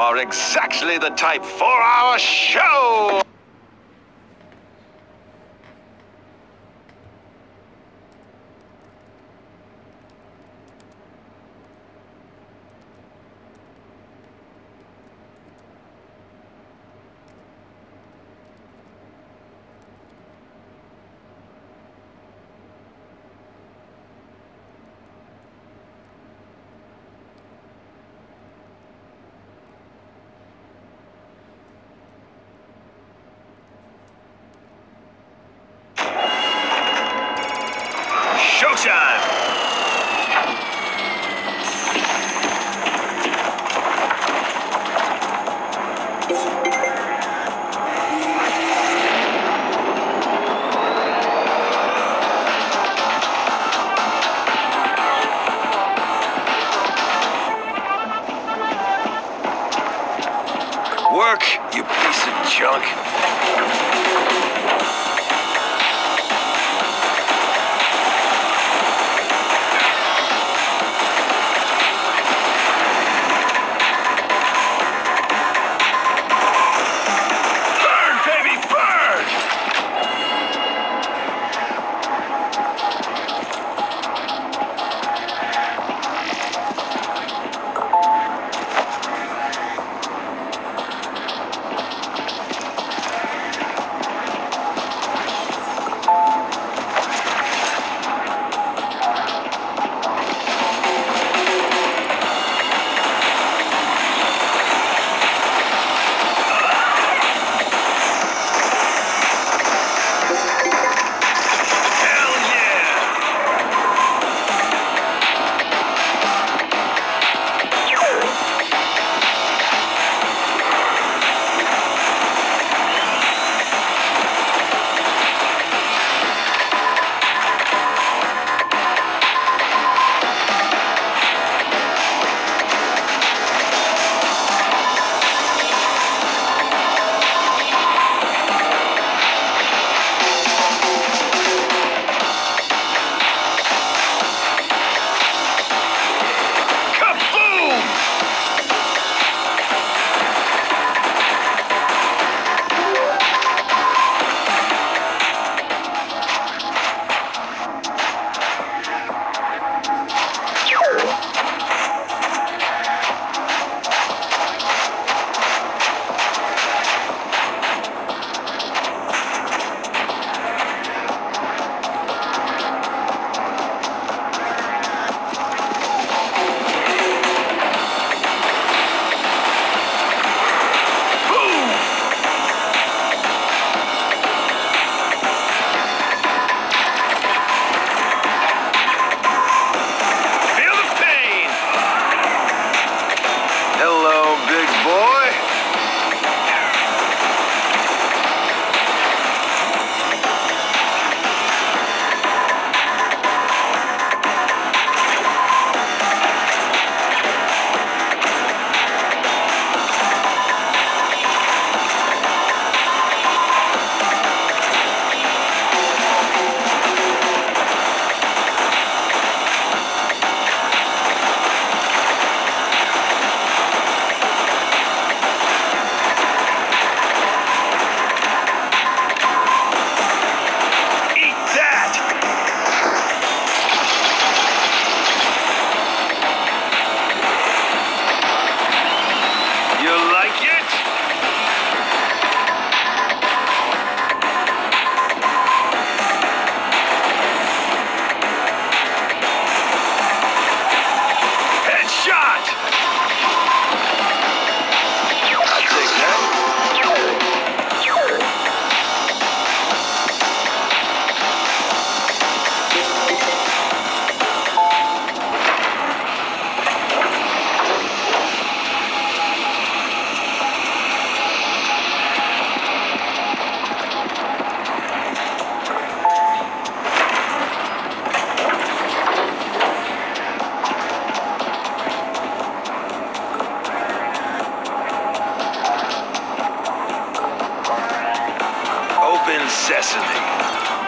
are exactly the type for our show! Showtime! Work, you piece of junk. Sesame.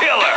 kill